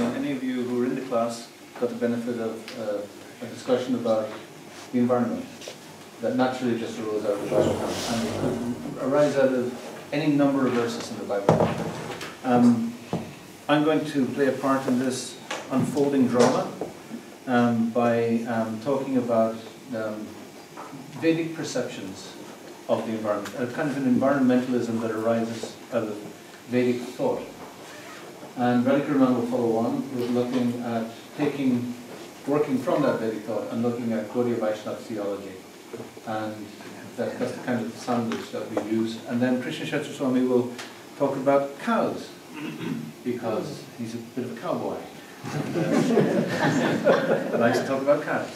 any of you who were in the class got the benefit of uh, a discussion about the environment that naturally just arose out of the Bible and could arise out of any number of verses in the Bible. Um, I'm going to play a part in this unfolding drama um, by um, talking about um, Vedic perceptions of the environment, a kind of an environmentalism that arises out of Vedic thought. And Radhika will follow on with looking at taking, working from that Vedic thought and looking at Gaudiya Vaishnava theology. And that, that's the kind of sandwich that we use. And then Krishna Kshetra Swami will talk about cows, because he's a bit of a cowboy. And, likes to talk about cows.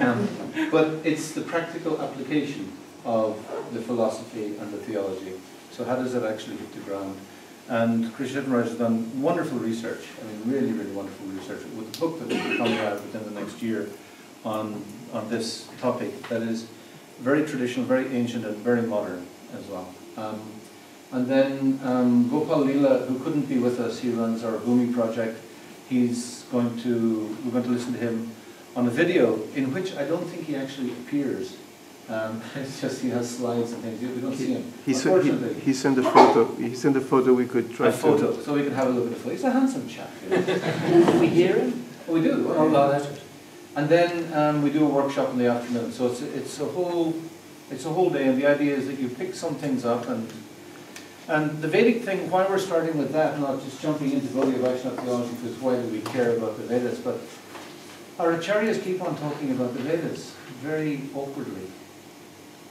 Um, but it's the practical application of the philosophy and the theology. So how does that actually hit the ground? And Krishna Raj has done wonderful research, I mean really, really wonderful research, with a book that will be coming out within the next year on, on this topic that is very traditional, very ancient, and very modern as well. Um, and then um, Gopal Leela, who couldn't be with us, he runs our Bhumi project. He's going to, we're going to listen to him on a video in which I don't think he actually appears um, it's just he has slides and things. We don't see him. He, he, he, sent a photo. He sent a photo. We could try a photo, so we can have a look at the photo. He's a handsome chap. Do we hear him? Oh, we do. Oh, well, that's it. And then um, we do a workshop in the afternoon. So it's a, it's a whole it's a whole day, and the idea is that you pick some things up and. And the Vedic thing, why we're starting with that, not just jumping into Gaudiya Vaishnava theology, because why do we care about the Vedas, but our acharyas keep on talking about the Vedas very awkwardly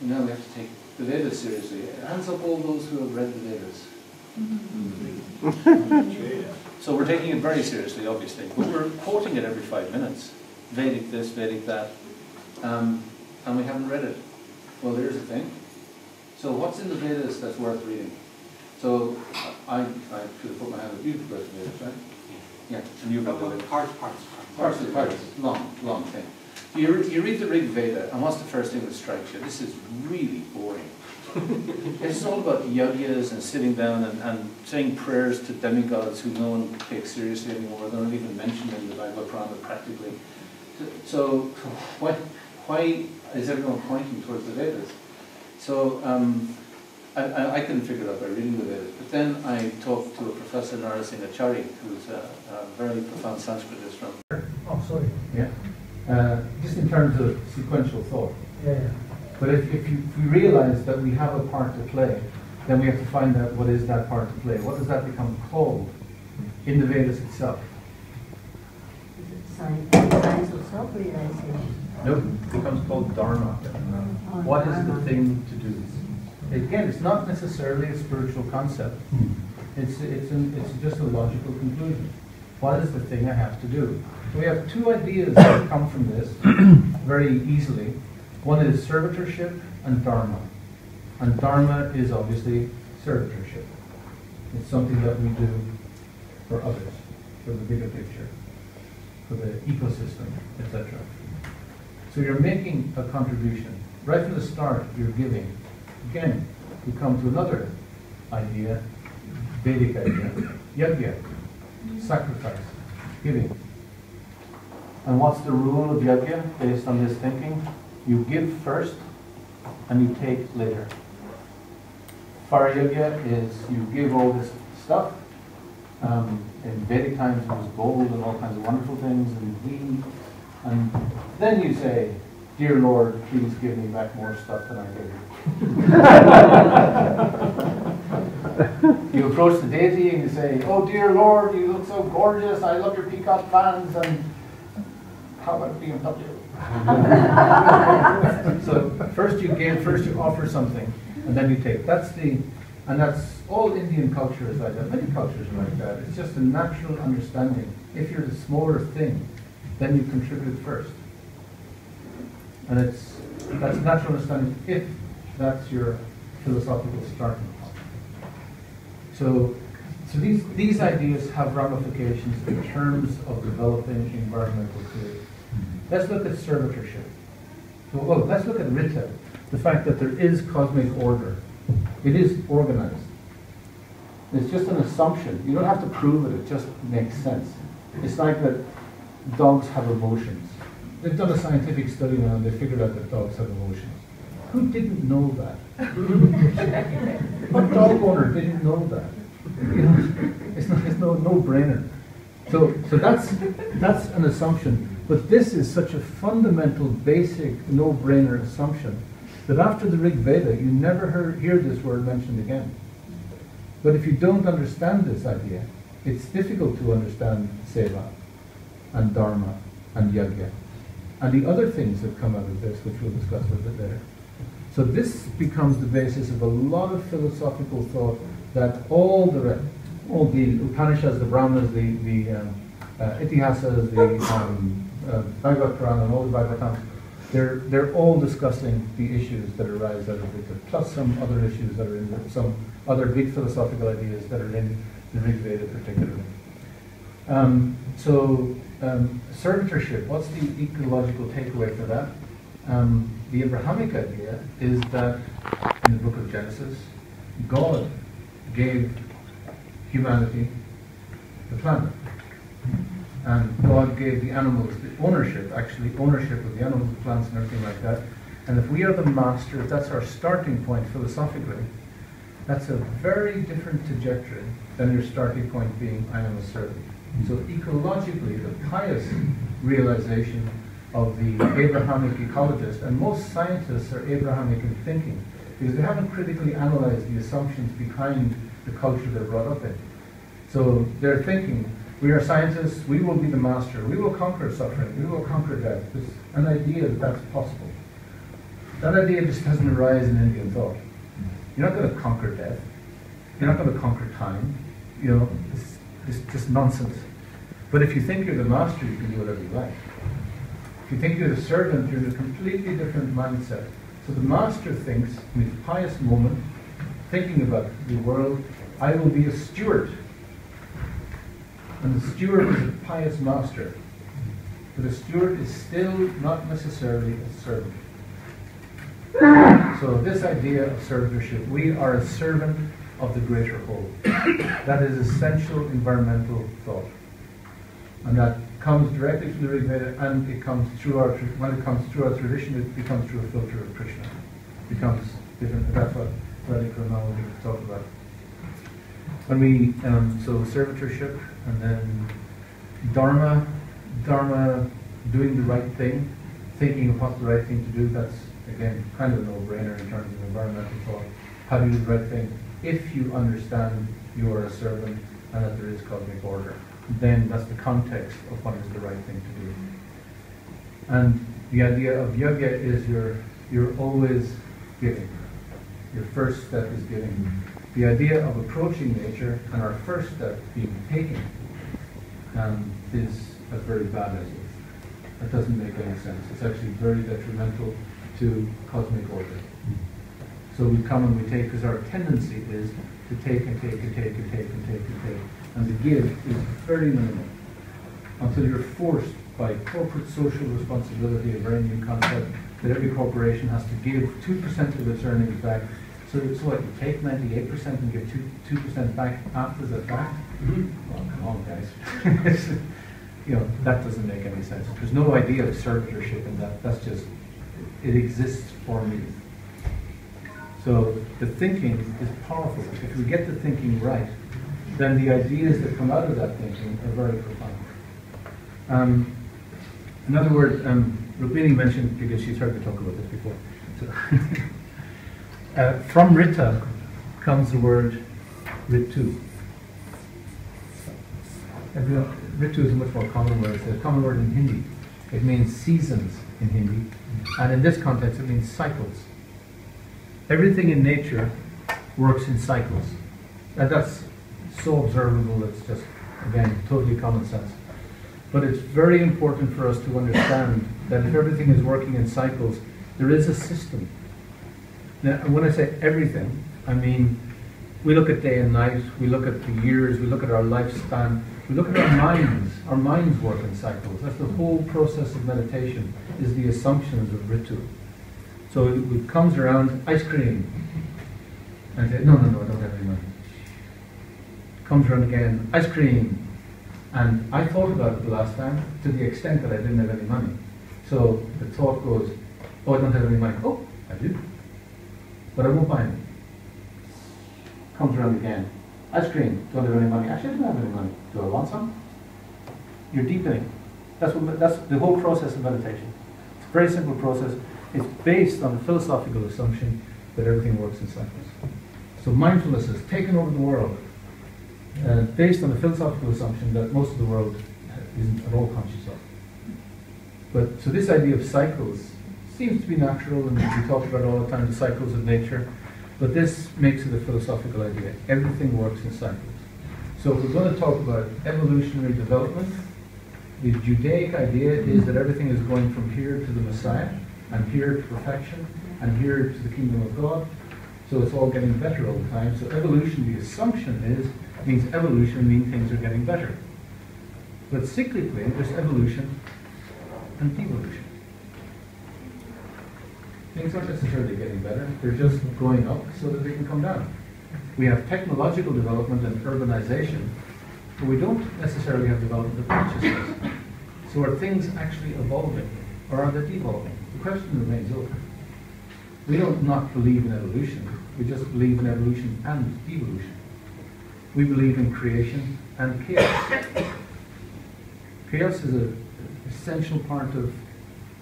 you know, we have to take the Vedas seriously. Hands up all those who have read the Vedas. so we're taking it very seriously, obviously, but we're quoting it every five minutes. Vedic this, Vedic that, um, and we haven't read it. Well, there's the thing. So what's in the Vedas that's worth reading? So I, I should have put my hand up. You've read the Vedas, right? Yeah, and you've read the Vedas. Parts, parts, parts. Parts parts. Long, long thing. You, re you read the Rig Veda, and what's the first thing that strikes you? This is really boring. it's all about yajnas and sitting down and, and saying prayers to demigods who no one takes seriously anymore. They're not even mentioned in the Bible Purana practically. So, so why, why is everyone pointing towards the Vedas? So um, I, I, couldn't figure it out by reading the Vedas. But then I talked to a professor, Narasingachari, who's a, a very profound Sanskritist from... Oh, sorry. Yeah uh, just in terms of sequential thought. Yeah. But if, if, you, if we realize that we have a part to play, then we have to find out what is that part to play. What does that become called in the Vedas itself? Is it science, of self-realization? No, it becomes called dharma. Oh, what dharma. is the thing to do? Again, it's not necessarily a spiritual concept. It's, it's, an, it's just a logical conclusion. What is the thing I have to do? So we have two ideas that come from this very easily. One is servitorship and dharma. And dharma is obviously servitorship. It's something that we do for others, for the bigger picture, for the ecosystem, etc. So you're making a contribution. Right from the start, you're giving. Again, we come to another idea, Vedic idea, yajna, sacrifice, giving. And what's the rule of yajna based on this thinking? You give first and you take later. Fire yajna is you give all this stuff. Um, in Vedic times it was gold and all kinds of wonderful things and ghee. And then you say, Dear Lord, please give me back more stuff than I gave you. you approach the deity and you say, Oh dear Lord, you look so gorgeous, I love your peacock fans and how about BMW? so first you give, first you offer something, and then you take. That's the, and that's all Indian culture is like that. Many cultures are like that. It's just a natural understanding. If you're the smaller thing, then you contribute first. And it's that's natural understanding if that's your philosophical starting. So so these, these ideas have ramifications in terms of developing environmental theory. Let's look at servitorship. Well, well, oh, let's look at Rita, the fact that there is cosmic order. It is organized. It's just an assumption. You don't have to prove it, it just makes sense. It's like that dogs have emotions. They've done a scientific study now and they figured out that dogs have emotions. Who didn't know that? what dog owner didn't know that? You know, it's not, it's no, no brainer. So, so that's, that's an assumption. But this is such a fundamental, basic, no-brainer assumption that after the Rig Veda, you never hear, hear this word mentioned again. But if you don't understand this idea, it's difficult to understand seva and dharma and yajna and the other things that come out of this, which we'll discuss a little bit later. So this becomes the basis of a lot of philosophical thought that all the all the Upanishads, the Brahmanas, the the um, uh, Itihasas, the um, uh, Bhagavad Purana, and all the Bhagavatams, they're they're all discussing the issues that arise out of Veda, plus some other issues that are in the, some other big philosophical ideas that are in the Rig Veda particularly. Um, so um, servitorship, what's the ecological takeaway for that? Um, the Abrahamic idea is that in the book of Genesis, God gave humanity the planet. And God gave the animals the ownership, actually ownership of the animals, the plants and everything like that. And if we are the master, if that's our starting point philosophically, that's a very different trajectory than your starting point being I am a servant. So ecologically, the pious realization of the Abrahamic ecologist, and most scientists are Abrahamic in thinking, because they haven't critically analyzed the assumptions behind the culture they're brought up in. So they're thinking, we are scientists, we will be the master, we will conquer suffering, we will conquer death. There's an idea that that's possible. That idea just doesn't arise in Indian thought. You're not going to conquer death. You're not going to conquer time. You know, it's, it's just nonsense. But if you think you're the master, you can do whatever you like. If you think you're the servant, you're in a completely different mindset. So the master thinks, in his pious moment, thinking about the world, I will be a steward. And the steward is a pious master. But a steward is still not necessarily a servant. So this idea of servitorship, we are a servant of the greater whole. That is essential environmental thought and that comes directly from the Rig Veda, and it comes through our when it comes through our tradition, it becomes through a filter of Krishna. It becomes different. That's what Radhika Ramal talk about. When we um, so servitorship, and then dharma, dharma, doing the right thing, thinking of what's the right thing to do. That's again kind of a no-brainer in terms of environmental thought. How do you do the right thing? If you understand you are a servant and that there is cosmic order then that's the context of what is the right thing to do. And the idea of yoga is you're, you're always giving. Your first step is giving. The idea of approaching nature and our first step being taking um, is a very bad idea. That doesn't make any sense. It's actually very detrimental to cosmic order. So we come and we take because our tendency is to take and take and take and take and take and take and the give is very minimal until you're forced by corporate social responsibility, a very new concept, that every corporation has to give 2% of its earnings back. So it's what, you take 98% and give 2, 2% back after the fact? Mm-hmm. Well, come on, guys. you know, that doesn't make any sense. There's no idea of servitorship in that. That's just, it exists for me. So the thinking is powerful. If we get the thinking right, then the ideas that come out of that thinking are very profound. Um, another word, um, Rukmini mentioned, because she's heard me talk about this before. So uh, from Rita comes the word Ritu. Ritu is a much more common word. It's a common word in Hindi. It means seasons in Hindi. And in this context, it means cycles. Everything in nature works in cycles. And that's so observable, it's just, again, totally common sense. But it's very important for us to understand that if everything is working in cycles, there is a system. Now, when I say everything, I mean we look at day and night, we look at the years, we look at our lifespan, we look at our minds. Our minds work in cycles. That's the whole process of meditation, is the assumptions of ritu. So it comes around ice cream. And say, no, no, no, I don't have any money comes around again, ice cream. And I thought about it the last time to the extent that I didn't have any money. So the thought goes, oh, I don't have any money. Oh, I do. But I won't buy any. Comes around again. Ice cream, don't have any money. Actually, I don't have any money. Do I want some? You're deepening. That's what, that's the whole process of meditation. It's a very simple process. It's based on the philosophical assumption that everything works in cycles. So mindfulness has taken over the world, uh, based on the philosophical assumption that most of the world isn't at all conscious of. But so this idea of cycles seems to be natural, and we talk about all the time, the cycles of nature. But this makes it a philosophical idea. Everything works in cycles. So if we're going to talk about evolutionary development, the Judaic idea is that everything is going from here to the Messiah, and here to perfection, and here to the kingdom of God. So it's all getting better all the time. So evolution, the assumption is, means evolution means things are getting better. But cyclically, there's evolution and devolution. Things aren't necessarily getting better, they're just going up so that they can come down. We have technological development and urbanization, but we don't necessarily have development of consciousness. So are things actually evolving, or are they devolving? The question remains open. We don't not believe in evolution, we just believe in evolution and devolution. We believe in creation and chaos. Chaos is an essential part of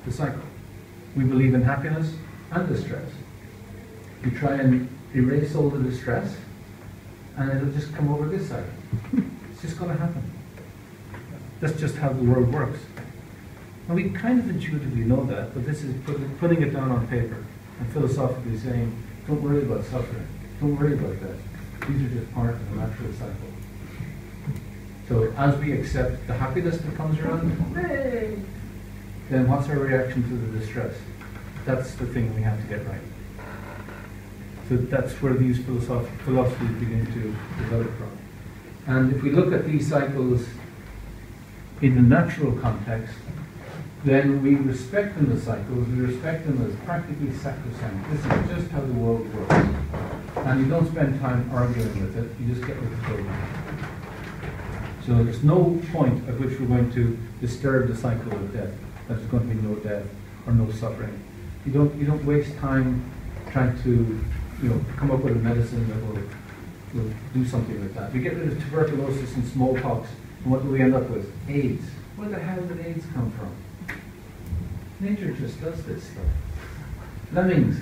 the cycle. We believe in happiness and distress. We try and erase all the distress, and it'll just come over this side. It's just going to happen. That's just how the world works. And we kind of intuitively know that, but this is putting it down on paper and philosophically saying, don't worry about suffering. Don't worry about that. These are just part of the natural cycle. So as we accept the happiness that comes around, then what's our reaction to the distress? That's the thing we have to get right. So that's where these philosoph- philosophies begin to develop from. And if we look at these cycles in the natural context, then we respect them as cycles, we respect them as practically sacrosanct. This is just how the world works. And you don't spend time arguing with it, you just get with the program. So there's no point at which we're going to disturb the cycle of death. There's going to be no death or no suffering. You don't you don't waste time trying to you know come up with a medicine that will will do something like that. We get rid of tuberculosis and smallpox, and what do we end up with? AIDS. Where the hell did AIDS come from? Nature just does this stuff. Lemmings.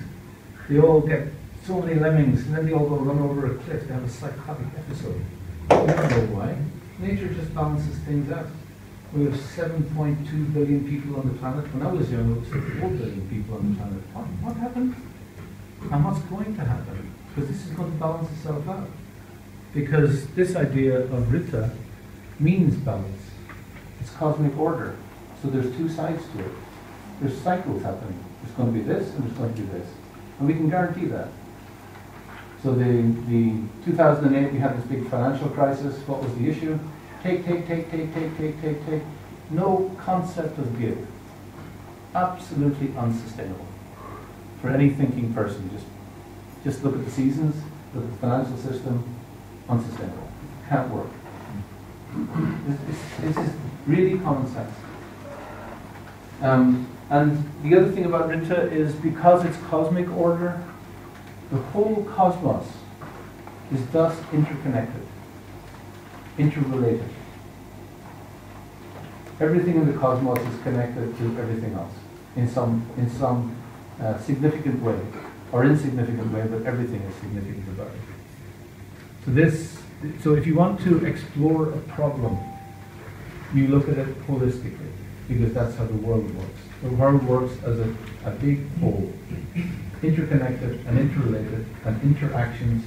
They all get so many lemmings, and then they all go run over a cliff. They have a psychotic episode. We don't know why. Nature just balances things out. We have 7.2 billion people on the planet. When I was young, it was 4 billion people on the planet. What, what happened? And what's going to happen? Because this is going to balance itself out. Because this idea of Rita means balance. It's cosmic order. So there's two sides to it. There's cycles happening. There's going to be this and there's going to be this. And we can guarantee that. So the, the 2008, we had this big financial crisis. What was the issue? Take, take, take, take, take, take, take, take. No concept of give. Absolutely unsustainable for any thinking person. Just, just look at the seasons, look at the financial system. Unsustainable. Can't work. This is really common sense. Um, and the other thing about Rita is because it's cosmic order, the whole cosmos is thus interconnected, interrelated. Everything in the cosmos is connected to everything else in some, in some uh, significant way, or insignificant way, but everything is significant about it. So this, so if you want to explore a problem, you look at it holistically, because that's how the world works. The world works as a, a big whole, interconnected and interrelated, and interactions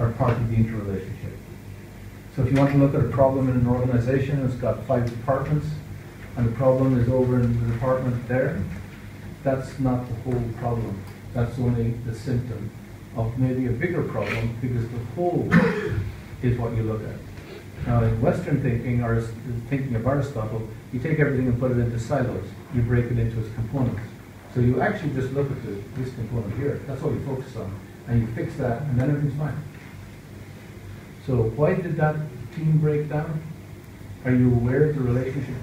are part of the interrelationship. So if you want to look at a problem in an organization, it's got five departments, and the problem is over in the department there, that's not the whole problem. That's only the symptom of maybe a bigger problem, because the whole is what you look at. Now, in Western thinking, or thinking of Aristotle, you take everything and put it into silos. You break it into its components. So you actually just look at the, this component here. That's all you focus on. And you fix that, and then everything's fine. So why did that team break down? are you aware of the relationship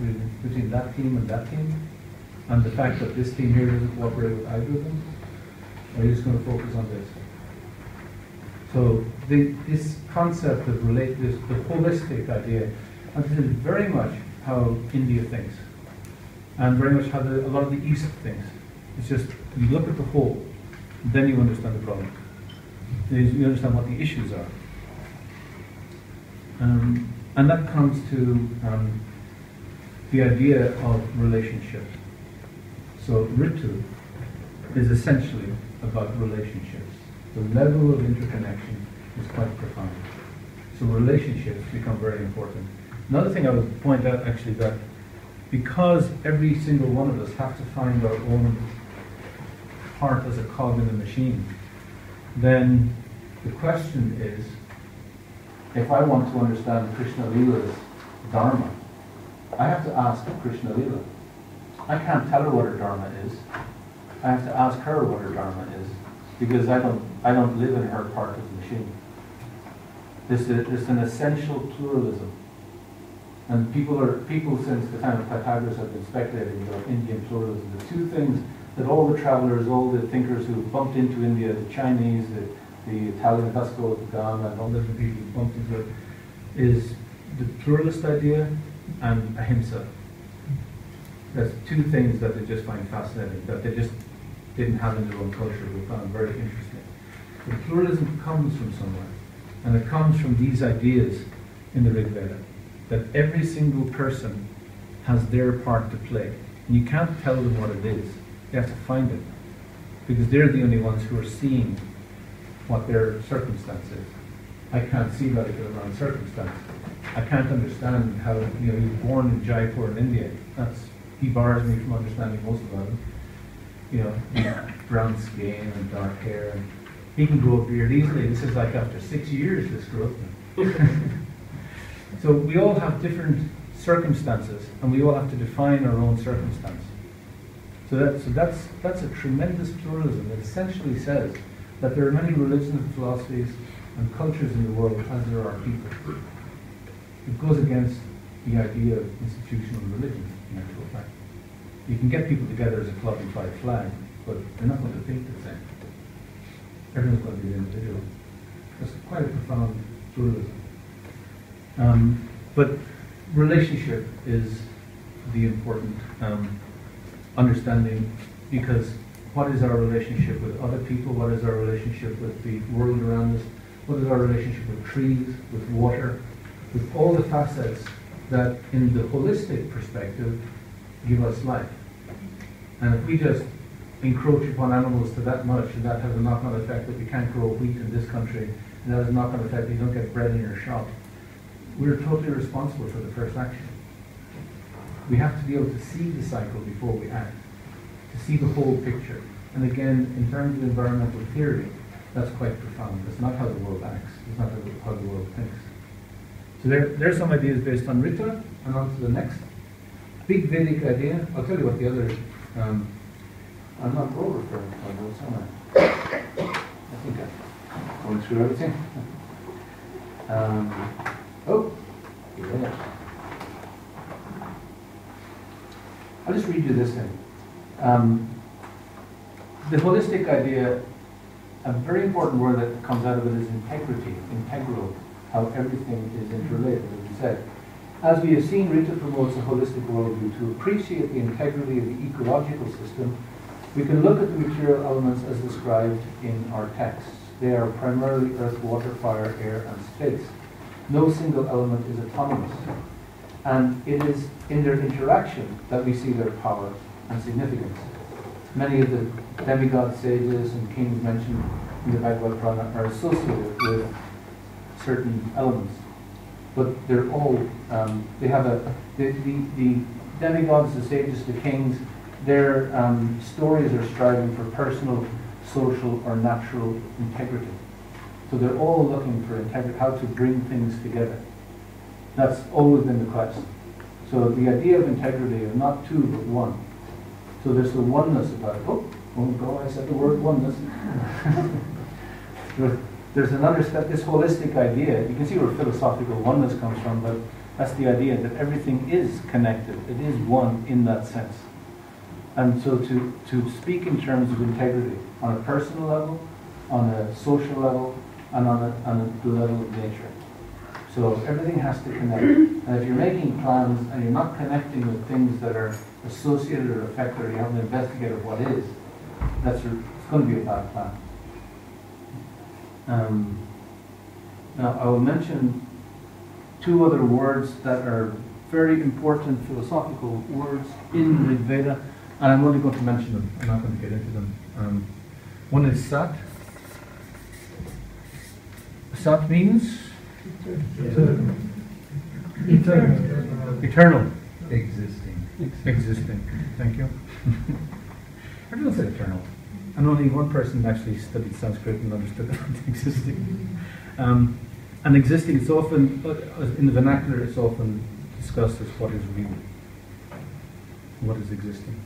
between, that team and that team? And the fact that this team here doesn't cooperate with either of them? Or are you just gonna focus on this? So the, this concept of relate, this, the holistic idea, this is very much how India thinks. And very much how the, a lot of the East thinks. It's just, you look at the whole, then you understand the problem. You understand what the issues are. Um, and that comes to um, the idea of relationship. So Ritu is essentially about relationships. The level of interconnection is quite profound. So relationships become very important. Another thing I would point out actually that because every single one of us have to find our own part as a cog in the machine, then the question is, if I want to understand Krishna Lila's Dharma, I have to ask Krishna Lila. I can't tell her what her Dharma is. I have to ask her what her Dharma is, because I don't, I don't live in her part of the machine. A, there's an essential pluralism. And people are, people since the time of Pythagoras have been speculating about Indian pluralism. The two things that all the travelers, all the thinkers who bumped into India, the Chinese, the, the Italian Vasco da Gama, and all the people who bumped into it, is the pluralist idea and ahimsa. That's two things that they just find fascinating, that they just didn't have in their own culture, we found very interesting. The pluralism comes from somewhere, and it comes from these ideas in the Rig Veda, that every single person has their part to play. And you can't tell them what it is, you have to find it, because they're the only ones who are seeing what their circumstance is. I can't see I'm around circumstance. I can't understand how, you know, he was born in Jaipur in India. That's, he bars me from understanding most about him. You know, brown skin and dark hair, and he can grow a beard easily. This is like after six years this growth. so we all have different circumstances, and we all have to define our own circumstance. So, that, so that's, that's a tremendous pluralism. It essentially says that there are many religions and philosophies and cultures in the world as there are people. It goes against the idea of institutional religion, in actual fact. You can get people together as a club and fly a flag, but they're not going to think the same. Everyone's going to be an individual. That's quite a profound pluralism. Um, but relationship is the important um, understanding because what is our relationship with other people? What is our relationship with the world around us? What is our relationship with trees, with water, with all the facets that, in the holistic perspective, give us life? And if we just encroach upon animals to that much, and that has a knock-on effect that we can't grow wheat in this country, and that has a knock-on effect that you don't get bread in your shop, we're totally responsible for the first action. We have to be able to see the cycle before we act, to see the whole picture. And again, in terms of environmental theory, that's quite profound. That's not how the world acts. It's not how the world thinks. So there, there's some ideas based on Rita, and on to the next. Big Vedic idea. I'll tell you what the other. Um, I'm not over for my notes, am I? I think I'm going through everything. Um, oh, yeah. I'll just read you this thing. Um, the holistic idea, a very important word that comes out of it is integrity, integral, how everything is interrelated, as we said. As we have seen, Rita promotes a holistic worldview. To appreciate the integrity of the ecological system, we can look at the material elements as described in our texts. They are primarily earth, water, fire, air, and space. No single element is autonomous. And it is in their interaction that we see their power and significance. Many of the demigod sages and kings mentioned in the Bhagavad Purana are associated with certain elements. But they're all, um, they have a, the, the, the, demigods, the sages, the kings, their um, stories are striving for personal, social, or natural integrity. So they're all looking for integrity, how to bring things together. That's always been the quest. So the idea of integrity of not two but one. So there's the oneness about it. Oh, oh go, I said the word oneness. there's an understand this holistic idea. You can see where philosophical oneness comes from, but That's the idea, that everything is connected, it is one in that sense. And so to, to speak in terms of integrity, on a personal level, on a social level, and on a, on the level of nature. So everything has to connect. And if you're making plans and you're not connecting with things that are associated or affected, or you haven't investigated what is, that's, it's going to be a bad plan. Um, now, I will mention two other words that are very important philosophical words in the Veda, and I'm only going to mention them. I'm not going to get into them. Um, one is Sat. Sat means eternal. Existing. Existing. Thank you. Everyone said eternal. And only one person actually studied Sanskrit and understood that existing. Um, and existing is often, uh, in the vernacular, it's often discussed as what is real. What is existing.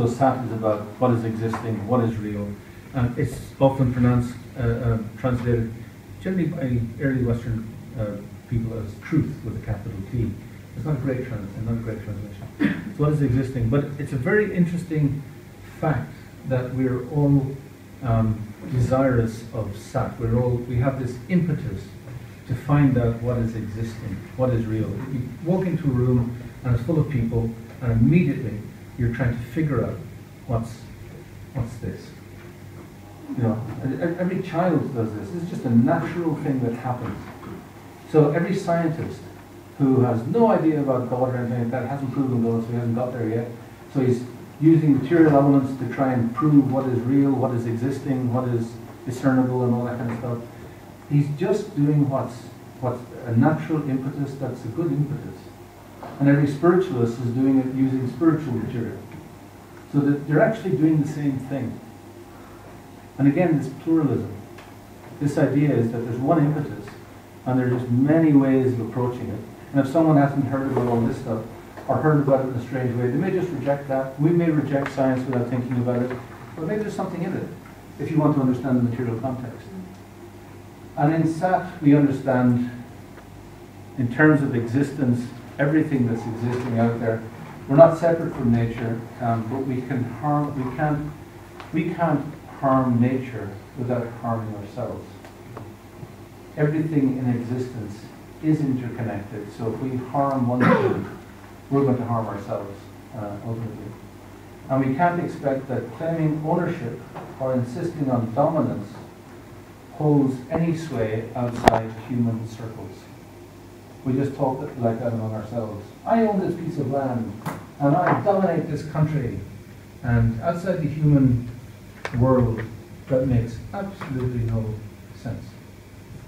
So Sat is about what is existing, what is real. And it's often pronounced, uh, uh, translated generally by early Western uh, people as truth with a capital T. It's not a great trans- not a great translation. So what is existing? But it's a very interesting fact that we're all um, desirous of sat. We're all we have this impetus to find out what is existing, what is real. You walk into a room and it's full of people, and immediately you're trying to figure out what's what's this. You know, every child does this. It's just a natural thing that happens. So every scientist who has no idea about God or anything like that hasn't proven God, so he hasn't got there yet. So he's using material elements to try and prove what is real, what is existing, what is discernible, and all that kind of stuff. He's just doing what's what's a natural impetus that's a good impetus. And every spiritualist is doing it using spiritual material. So that they're actually doing the same thing. And again, this pluralism, this idea is that there's one impetus, and there are just many ways of approaching it. And if someone hasn't heard about all this stuff, or heard about it in a strange way, they may just reject that. We may reject science without thinking about it, but maybe there's something in it, if you want to understand the material context. And in Sat, we understand, in terms of existence, everything that's existing out there. We're not separate from nature, um, but we can harm. We can't. We can't harm nature without harming ourselves. Everything in existence is interconnected. So if we harm one thing, we're going to harm ourselves uh, ultimately. And we can't expect that claiming ownership or insisting on dominance holds any sway outside human circles. We just talk like that among ourselves. I own this piece of land, and I dominate this country. And outside the human world, that makes absolutely no sense.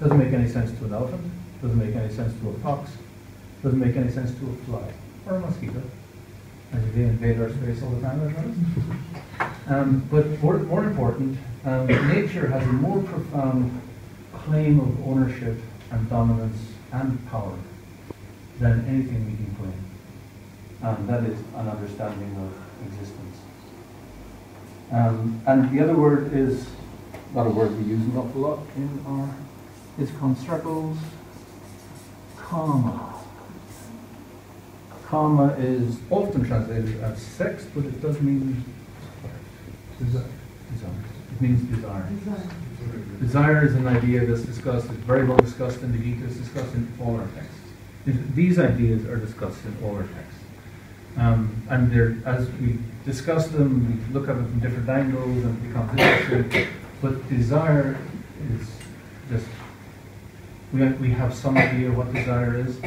Doesn't make any sense to an elephant, doesn't make any sense to a fox, doesn't make any sense to a fly, or a mosquito. And they invade our space all the time. Um, but more, more important, um, nature has a more profound claim of ownership and dominance and power than anything we can claim. And that is an understanding of existence. Um, and the other word is not a word we use an awful lot in our, it's called circles, kama. Kama is often translated as sex, but it does mean desire. desire. It means desire. Desire is an idea that's discussed, it's very well discussed in the Gita, it's discussed in all our texts. These- ideas are discussed in all our texts. Um, and as we discuss them, we look at them from different angles and become interesting. But desire is just, we, we have some idea what desire is.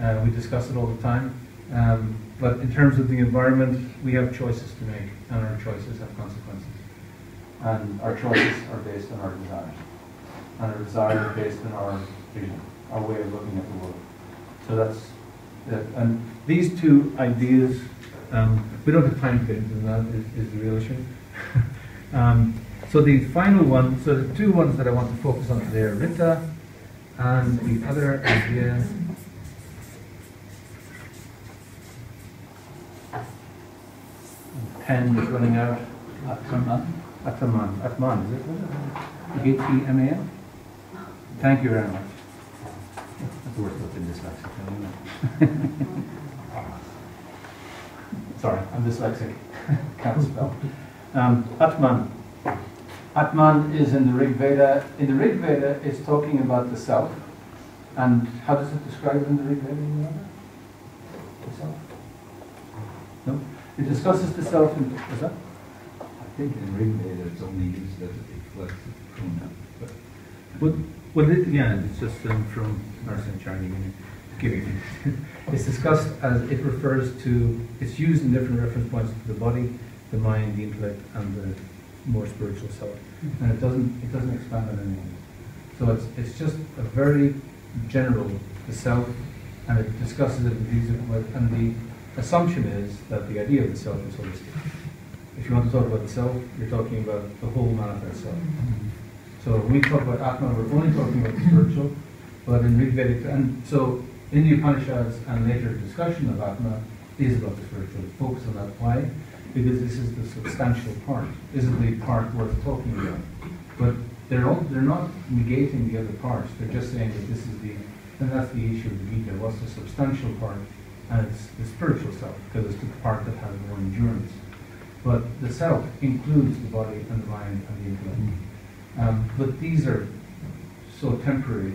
Uh, we discuss it all the time. Um, but in terms of the environment, we have choices to make, and our choices have consequences. And our choices are based on our desires. And our desires are based on our vision, our way of looking at the world. So that's, that. and these two ideas, um, we don't have time to get into that, is, is the real issue. um, so the final one, so the two ones that I want to focus on today are Rita, and the other idea pen is running out. Atman, Atman, is it? A-T-M-A-N? Thank you very much. That's worth looking dyslexic. Sorry, I'm dyslexic. Can't spell. Um, Atman. Atman is in the Rig Veda. In the Rig Veda, it's talking about the self. And how does it describe it in the Rig Veda? You remember? The self? No? It discusses the self in. What's that? I think in Rig Veda it's only used as a reflexive pronoun, but Well, well, it, yeah, it's just um, from Charney giving It's discussed as it refers to, it's used in different reference points to the body, the mind, the intellect, and the more spiritual self. And it doesn't, it doesn't expand on anything. So it's, it's just a very general, the self, and it discusses it in these, and the assumption is that the idea of the self is holistic. If you want to talk about the self, you're talking about the whole manifest self. So when we talk about Atma, we're only talking about the spiritual, but in Rig Vedic, and so in the Upanishads and later discussion of Atma is about the spiritual. Focus on that. Why? Because this is the substantial part. Is the part worth talking about. But they're all, they're not negating the other parts. They're just saying that this is the, and that's the issue of the Gita. What's the substantial part? And it's the spiritual self, because it's the part that has more endurance. But the self includes the body and the mind and the intellect. Um, but these are so temporary.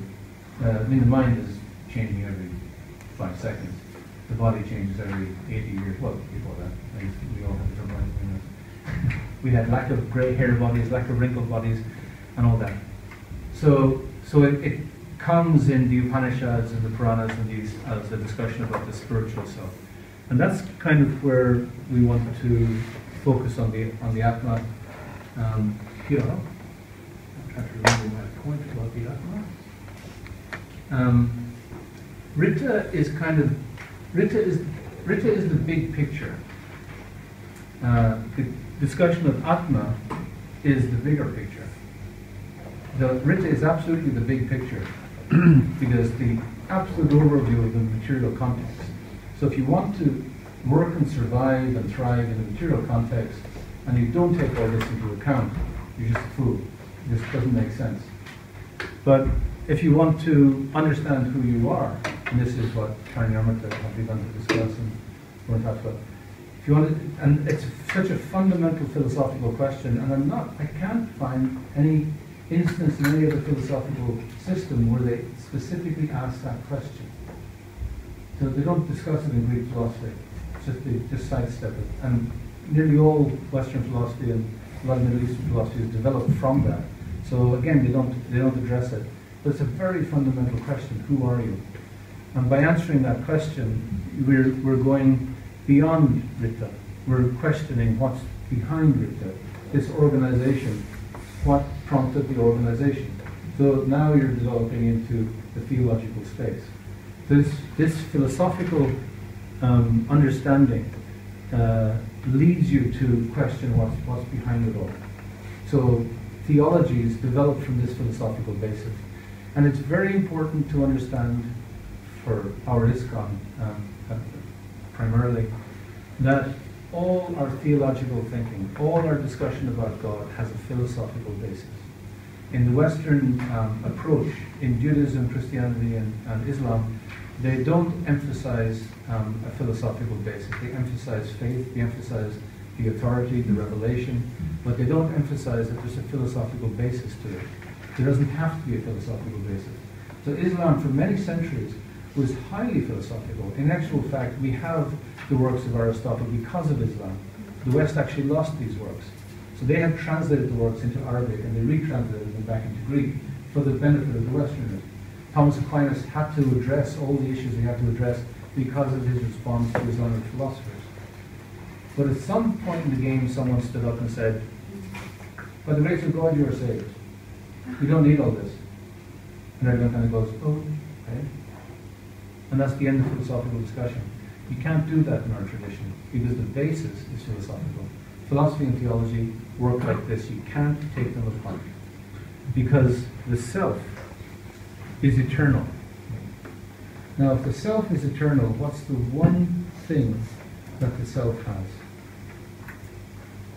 Uh, I mean, the mind is changing every five seconds. The body changes every 80 years. Well, before that, we all have different you. We had lack of grey hair bodies, lack of wrinkled bodies, and all that. So, so it, it comes in the Upanishads and the Puranas and these as a discussion about the spiritual self, and that's kind of where we want to focus on the on the Atma. Um, here, I'm trying to remember my point about the Atma. Um, Rita is kind of Rita is Rita is the big picture. Uh, the discussion of Atma is the bigger picture. The Rita is absolutely the big picture because the absolute overview of the material context. So if you want to work and survive and thrive in a material context and you don't take all this into account, you're just a fool. This doesn't make sense. But if you want to understand who you are, and this is what Karnamrita have begun to discuss and we're talking about. If you want to, and it's such a fundamental philosophical question, and I'm not, I can't find any instance in any other philosophical system where they specifically ask that question. So they don't discuss it in Greek philosophy. Just just sidestep it. And nearly all Western philosophy and a lot of Middle Eastern philosophy is developed from that. So again, they don't they don't address it. But it's a very fundamental question. Who are you? And by answering that question, we're, we're going beyond Rita. We're questioning what's behind Rita, this organization, what prompted the organization. So now you're developing into the theological space. This, this philosophical um, understanding uh, leads you to question what's, what's behind it all. So theology is developed from this philosophical basis. And it's very important to understand for our ISKCON um, uh, primarily that all our theological thinking, all our discussion about God has a philosophical basis. In the Western um, approach, in Judaism, Christianity, and, and Islam, they don't emphasize um, a philosophical basis. They emphasize faith, they emphasize the authority, the revelation, but they don't emphasize that there's a philosophical basis to it. There doesn't have to be a philosophical basis. So Islam, for many centuries, was highly philosophical. In actual fact, we have the works of Aristotle because of Islam. The West actually lost these works. So they had translated the works into Arabic and they retranslated them back into Greek for the benefit of the Westerners. Thomas Aquinas had to address all the issues he had to address because of his response to his Islamic philosophers. But at some point in the game, someone stood up and said, by the grace of God, you are saved. You don't need all this. And everyone kind of goes, oh, okay. And that's the end of philosophical discussion. You can't do that in our tradition because the basis is philosophical. Philosophy and theology work like this. You can't take them apart because the self is eternal. Now, if the self is eternal, what's the one thing that the self has?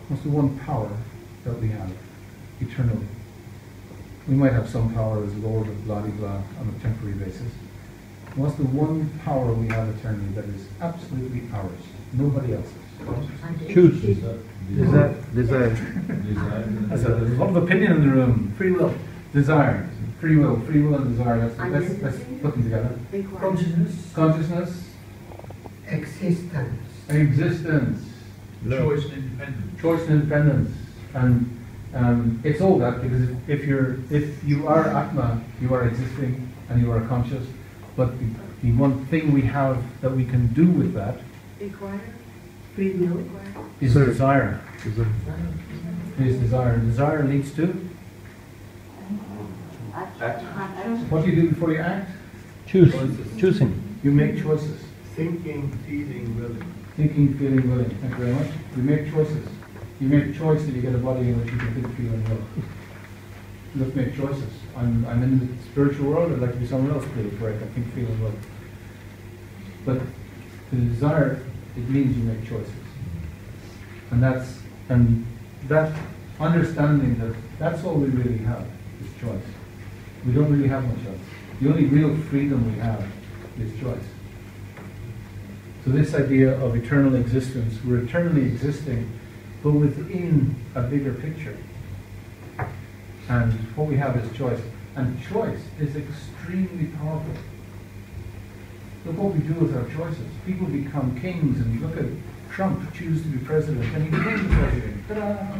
What's the one power that we have eternally? We might have some power as Lord of blah blah blah on a temporary basis, What's the one power we have eternally that is absolutely ours? Nobody else's. Choose. it- Desire, desire. That's there's a lot of opinion in the room. Free will, desire, free will, free will and desire. Let's, let's, let's put them together. Consciousness, Consciousness, existence. existence, choice and independence. choice and independence. And um, it's all that because if, if you're if you are Atma, you are existing and you are conscious. But the, the one thing we have that we can do with that Require, Free will. require. is Sir. desire. Is desire. And desire leads to Action. what do you do before you act? Choose, choosing. You make choices. Thinking, feeling, willing. Thinking, feeling, willing. Thank you very much. You make choices. You make a choice that you get a body in which you can think, feel, and will. You have to make choices. I'm, I'm in the spiritual world, I'd like to be somewhere else, please, where I can think, feel, and will. But the desire, it means you make choices. And that's, and that understanding that that's all we really have, is choice. We don't really have much else. The only real freedom we have is choice. So this idea of eternal existence, we're eternally existing, but within a bigger picture. And what we have is choice. And choice is extremely powerful. Look what we do with our choices. People become kings, and you look at Trump choose to be president, and he became president. Ta-da!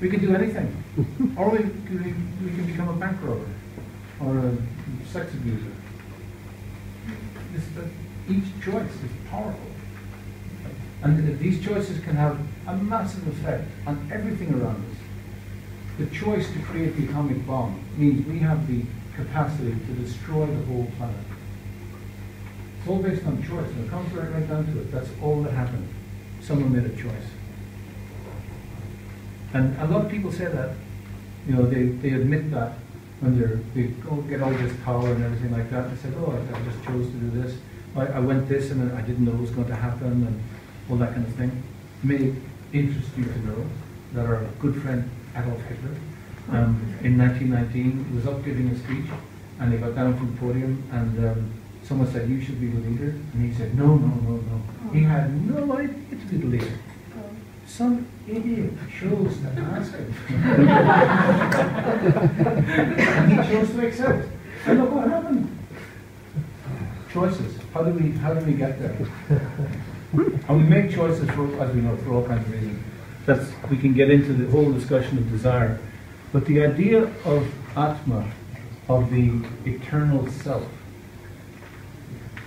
We can do anything. or we, can- we can become a bank robber, or a sex abuser. This, that each choice is powerful. And these choices can have a massive effect on everything around us. The choice to create the atomic bomb means we have the capacity to destroy the whole planet. It's all based on choice. When it comes right down to it, that's all that happened. Someone made a choice. And a lot of people say that, you know, they, they admit that when they're, they go get all this power and everything like that. They said, oh, I, I just chose to do this. I, I went this and I didn't know it was going to happen and all that kind of thing. It may interest you to know that our good friend Adolf Hitler, um, in 1919, was up giving a speech and he got down from the podium and um, someone said, you should be the leader. And he said, no, no, no, no. He had no idea to be the leader. Some idiot chose to ask him. and he chose to accept. And look what happened. Choices. How do we how do we get there? and we make choices for, as we know, for all kinds of reasons. That's we can get into the whole discussion of desire. But the idea of Atma, of the eternal self,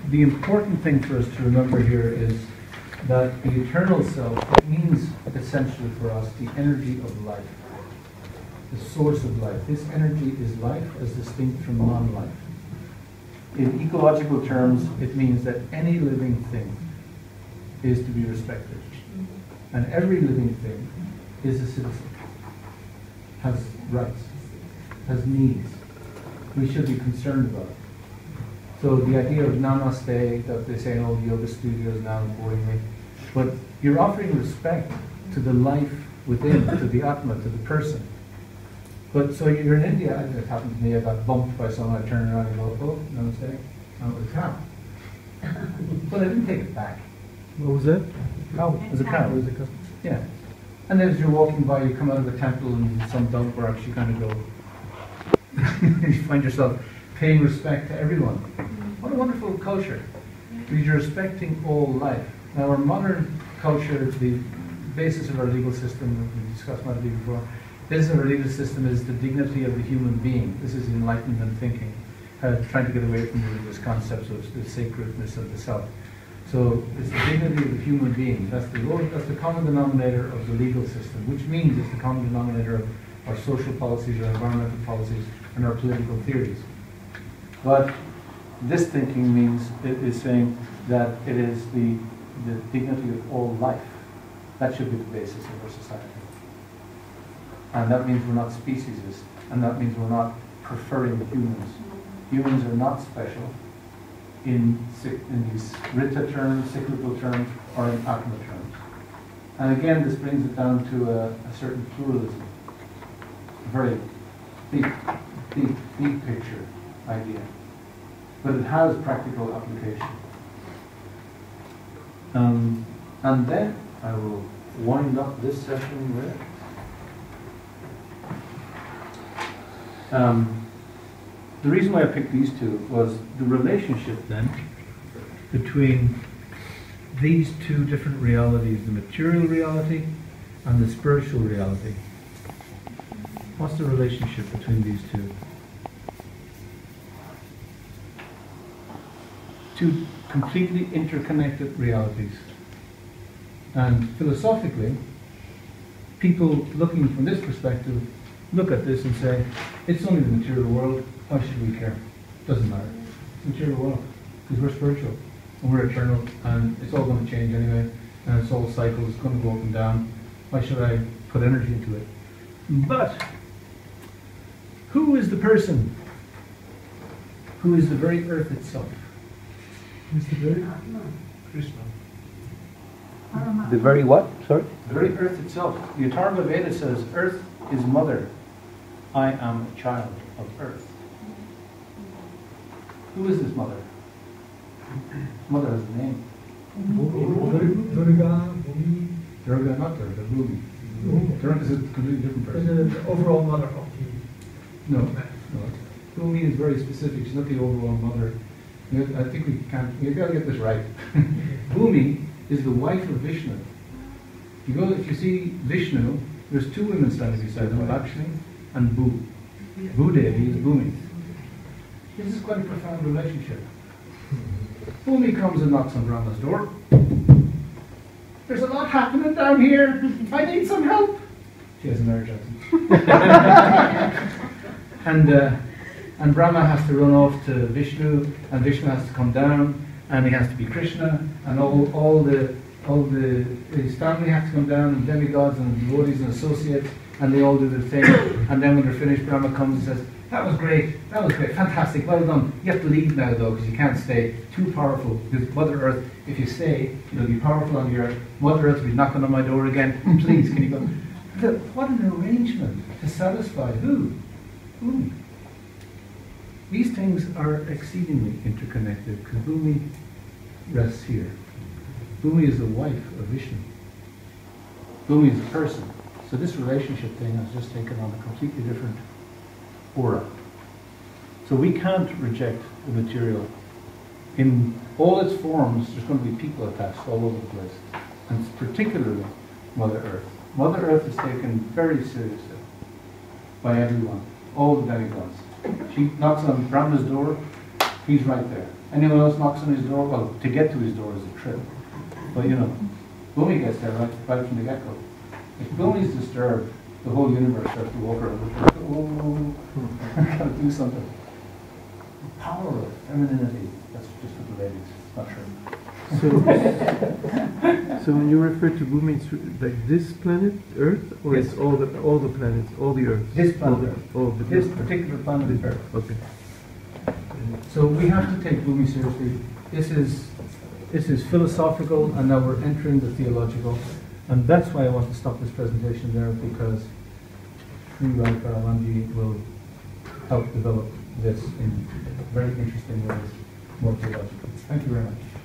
the important thing for us to remember here is that the eternal self it means essentially for us the energy of life, the source of life. This energy is life as distinct from non-life. In ecological terms, it means that any living thing is to be respected. And every living thing is a citizen, has rights, has needs. We should be concerned about. So the idea of namaste that they say in all oh, the yoga studios now boringly, but you're offering respect to the life within, to the atma, to the person. But so you're in India, I- it happened to me, I got bumped by someone, I turned around and go, oh, namaste, and it was a cow. But I didn't take it back. What was that? Cow, it was a cow, it was a cow. Yeah. And as you're walking by, you come out of the temple and some dog barks, you kind of go, you find yourself paying respect to everyone. What a wonderful culture. You're respecting all life. Now, our modern culture, the basis of our legal system, we discussed that before, basis of our legal system is the dignity of the human being. This is enlightenment thinking, uh, trying to get away from religious concepts of the sacredness of the self. So it's the dignity of the human being. That's the that's the common denominator of the legal system, which means it's the common denominator of our social policies, our environmental policies, and our political theories. But this thinking means it is saying that it is the, the dignity of all life. That should be the basis of our society. And that means we're not speciesist, and that means we're not preferring humans. Humans are not special in, in these Rita terms, cyclical terms, or in Atma terms. And again, this brings it down to a, a certain pluralism, a very deep, deep, deep picture idea. But it has practical application. Um, and then I will wind up this session with um, the reason why I picked these two was the relationship then between these two different realities, the material reality and the spiritual reality. What's the relationship between these two? Two completely interconnected realities. And philosophically, people looking from this perspective look at this and say, it's only the material world, why should we care? Doesn't matter. It's the material world, because we're spiritual, and we're eternal, and it's all going to change anyway, and it's all cycles, it's going to go up and down. Why should I put energy into it? But, who is the person who is the very earth itself? Who's the very Krishna. The very what, sorry? The very earth itself. The Atharva Veda says, Earth is mother. I am a child of earth. Who is this mother? Mother has a name. Durga, Bhumi, Durga, not Durga, Bhumi. Durga is a completely different is person. the overall mother of the No, no. Bhumi is very specific. She's not the overall mother. I think we can't, we've got to get this right. Bhumi is the wife of Vishnu. You go, if you see Vishnu, there's two women standing beside him, Lakshmi and Bhu. Bhudevi is Bhumi. This is quite a profound relationship. Bhumi comes and knocks on Brahma's door. There's a lot happening down here. I need some help. She has an accent. and uh, and Brahma has to run off to Vishnu, and Vishnu has to come down, and he has to be Krishna, and all all the all the his family has to come down, and demigods and devotees and associates, and they all do their thing. And then when they're finished, Brahma comes and says, "That was great. That was great. Fantastic. Well done. You have to leave now, though, because you can't stay. Too powerful. Because Mother Earth, if you stay, you'll be powerful on the earth. Mother Earth will be knocking on my door again. Please, can you go?" The- what an arrangement to satisfy who? Who? These things are exceedingly interconnected Bhumi rests here. Bhumi is the wife of Vishnu. Bhumi is a person. So this relationship thing has just taken on a completely different aura. So we can't reject the material. In all its forms, there's going to be people attached all over the place. And particularly Mother Earth. Mother Earth is taken very seriously by everyone, all the demigods. She knocks on Brahma's door, he's right there. Anyone else knocks on his door, well, to get to his door is a trip. But you know, Bhumi gets there right, right from the get-go. If Bhumi's disturbed, the whole universe starts to walk around. Oh, gotta do something. The power of femininity, that's just for the ladies, not true. So, so when you refer to Bhumi, it's like this planet, Earth, or it's all the, all the planets, all the Earths? This planet All the- Earth. All the This particular planet Earth. Okay. So we have to take Bhumi seriously. This is, this is philosophical, and now we're entering the theological. And that's why I want to stop this presentation there, because Sri Rai Paramanji will help develop this in very interesting ways, more theological. Thank you very much.